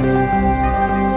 Música